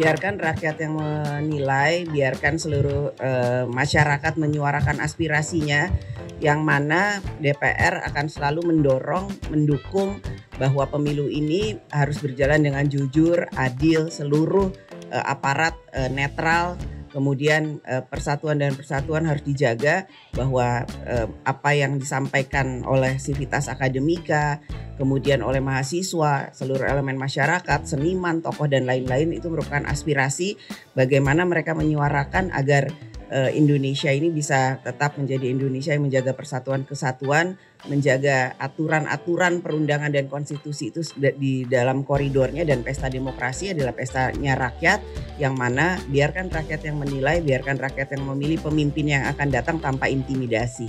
biarkan rakyat yang menilai, biarkan seluruh uh, masyarakat menyuarakan aspirasinya yang mana DPR akan selalu mendorong, mendukung bahwa pemilu ini harus berjalan dengan jujur, adil, seluruh uh, aparat uh, netral kemudian uh, persatuan dan persatuan harus dijaga bahwa uh, apa yang disampaikan oleh sivitas akademika kemudian oleh mahasiswa seluruh elemen masyarakat seniman tokoh dan lain-lain itu merupakan aspirasi bagaimana mereka menyuarakan agar uh, Indonesia ini bisa tetap menjadi Indonesia yang menjaga persatuan kesatuan menjaga aturan-aturan perundangan dan konstitusi itu di dalam koridornya dan pesta demokrasi adalah pestanya rakyat yang mana biarkan rakyat yang menilai, biarkan rakyat yang memilih pemimpin yang akan datang tanpa intimidasi.